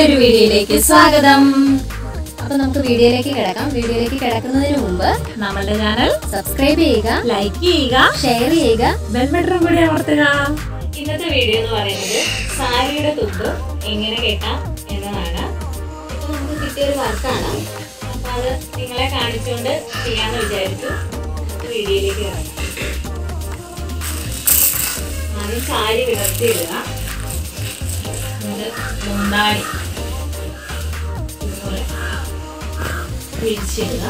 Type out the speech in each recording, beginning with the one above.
മറ്റൊരു വീഡിയോയിലേക്ക് സ്വാഗതം. അപ്പൊ നമുക്ക് വീഡിയോയിലേക്ക് കിടക്കാം. വീഡിയോയിലേക്ക് കിടക്കുന്നതിന് മുമ്പ് നമ്മളുടെ ചാനൽ സബ്സ്ക്രൈബ് ചെയ്യുക ലൈക്ക് ചെയ്യുക ഷെയർ ചെയ്യുക. ബെൽ ബട്ടൺ കൂടി അമർത്തുക. ഇന്നത്തെ വീഡിയോ എന്ന് പറയുന്നത് സാരിയുടെ തുത്ത് എങ്ങനെ കെട്ടാം എന്നതാണ്. ഇപ്പൊ നമുക്ക് കിട്ടിയൊരു വർക്കാണ് അപ്പൊ അത് നിങ്ങളെ കാണിച്ചുകൊണ്ട് ചെയ്യാന്ന് വിചാരിച്ചു. വീഡിയോയിലേക്ക് കിടക്കാം. ആദ്യം സാരി വിടർത്തിയിടുക മുന്താണി. വിരിച്ചിടുക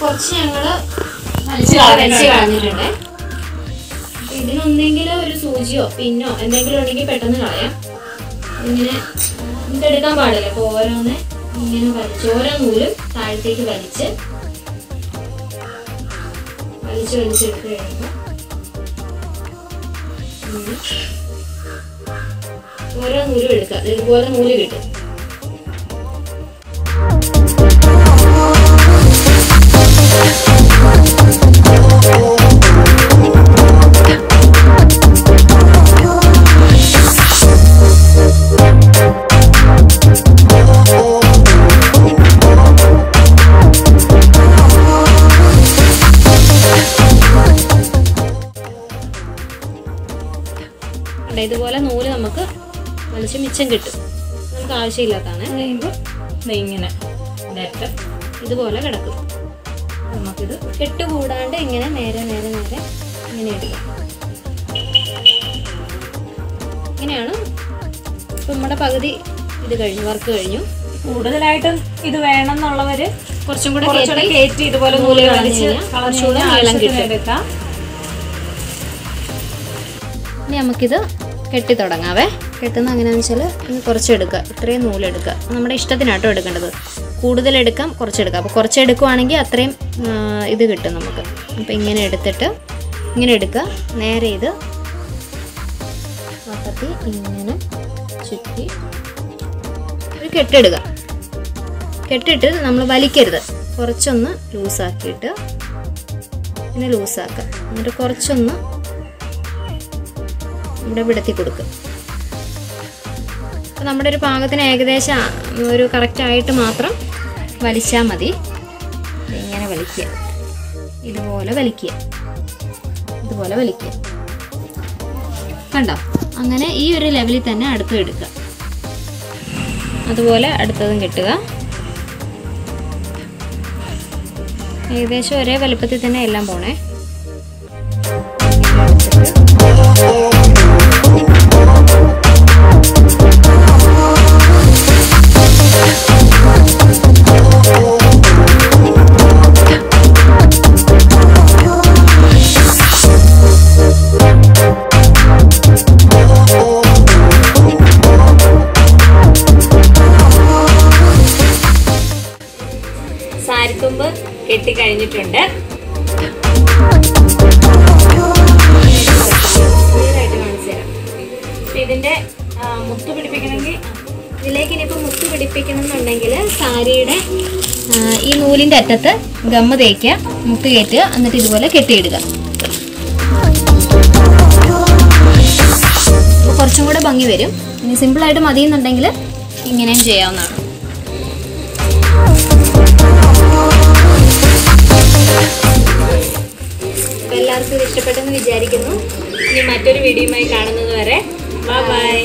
കുറച്ച് ഞങ്ങൾ വലിച്ച് കളഞ്ഞിട്ടുണ്ട്. ഇതിനൊന്നെങ്കിലും ഒരു സൂചിയോ പിന്നോ എന്തെങ്കിലും ഉണ്ടെങ്കിൽ പെട്ടെന്ന് കളയാം. ഇങ്ങനെ ഇതെടുക്കാൻ പാടില്ല. അപ്പൊ ഓരോന്ന് ഇങ്ങനെ വലിച്ച് ഓരോ നൂലും താഴത്തേക്ക് വലിച്ച് വലിച്ച് വലിച്ചെടുത്ത് കഴിയുമ്പോൾ ഓരോ നൂലും എടുക്കുക ഇതുപോലെ നൂൽ കിട്ടും. അല്ല ഇതുപോലെ നൂൽ നമുക്ക് വലിച്ച് മിച്ചം കിട്ടും. നമുക്ക് ആവശ്യമില്ലാത്തതാണ്. കഴിയുമ്പോൾ ഇങ്ങനെ നേരത്തെ ഇതുപോലെ കിടക്കും. നമുക്കിത് കെട്ടുകൂടാണ്ട് ഇങ്ങനെ നേരെ നേരെ നേരെ ഇങ്ങനെ ഇടുക ഇങ്ങനെയാണ് ഇപ്പം നമ്മുടെ പകുതി ഇത് കഴിഞ്ഞു വർക്ക് കഴിഞ്ഞു. കൂടുതലായിട്ടും ഇത് വേണം എന്നുള്ളവര് കുറച്ചും കൂടെ കയറ്റി ഇതുപോലെ നൂൽ ചൂട് കുറച്ചുകൂടെ നീളം കിട്ടും. എടുക്കാം. ഇനി നമുക്കിത് കെട്ടി തുടങ്ങാവേ കെട്ടുന്ന എങ്ങനെയാണെന്ന് വെച്ചാൽ ഇനി കുറച്ച് എടുക്കുക ഇത്രയും നൂലെടുക്കുക. നമ്മുടെ ഇഷ്ടത്തിനാട്ടോ എടുക്കേണ്ടത്. കൂടുതൽ എടുക്കാം കുറച്ചെടുക്കാം. അപ്പോൾ കുറച്ച് എടുക്കുവാണെങ്കിൽ അത്രയും ഇത് കിട്ടും നമുക്ക്. അപ്പോൾ ഇങ്ങനെ എടുത്തിട്ട് ഇങ്ങനെ എടുക്കുക. നേരെ ഇത് വട്ടത്തി ഇങ്ങനെ ചുറ്റി ഒരു കെട്ടിടുക കെട്ടിട്ട് നമ്മൾ വലിക്കരുത്. കുറച്ചൊന്ന് ലൂസാക്കിയിട്ട് പിന്നെ ലൂസാക്കുക. എന്നിട്ട് കുറച്ചൊന്ന് ഇവിടെ വിടത്തി കൊടുക്കും അപ്പോൾ നമ്മുടെ ഒരു പാകത്തിന് ഏകദേശം ഒരു കറക്റ്റായിട്ട് മാത്രം വലിച്ചാൽ മതി. ഇങ്ങനെ വലിക്കുക. ഇതുപോലെ വലിക്കുക. ഇതുപോലെ വലിക്കുക. കണ്ടോ? അങ്ങനെ ഈ ഒരു ലെവലിൽ തന്നെ അടുത്ത് എടുക്കുക. അതുപോലെ അടുത്തതും കിട്ടുക. ഏകദേശം ഒരേ വലുപ്പത്തിൽ തന്നെ എല്ലാം പോണേ. സാരിത്തുമ്പ് കെട്ടിക്കഴിഞ്ഞിട്ടുണ്ട്. ഇതിന്റെ മുത്ത് പിടിപ്പിക്കണമെങ്കിൽ ഇതിലേക്ക് ഇനിയിപ്പോൾ മുത്ത് പിടിപ്പിക്കണം എന്നുണ്ടെങ്കിൽ സാരിയുടെ ഈ നൂലിന്റെ അറ്റത്ത് ഗമ്മ തേക്കുക മുത്ത് കയറ്റുക എന്നിട്ട് ഇതുപോലെ കെട്ടിയിടുക. കുറച്ചും കൂടെ ഭംഗി വരും. ഇനി സിമ്പിളായിട്ട് മതി എന്നുണ്ടെങ്കിൽ ഇങ്ങനെയും ചെയ്യാവുന്നതാണ്. വിളിക്കുന്നു. ഇനി മറ്റൊരു വീഡിയോയുമായി കാണുന്നത് വരെ. Bye bye